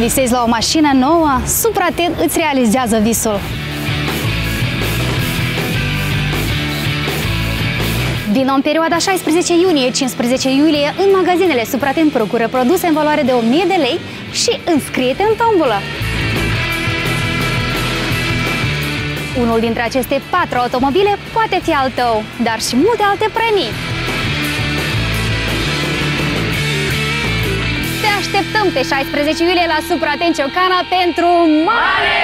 Visezi la o mașină nouă? Supraten îți realizează visul. Vino în perioada 16 iunie-15 iulie în magazinele Supraten procură produse în valoare de 1000 de lei și înscrie-te în tombulă! Unul dintre aceste patru automobile poate fi al tău, dar și multe alte premii! Așteptăm pe 16 iulie la Supraten Ciocana pentru mare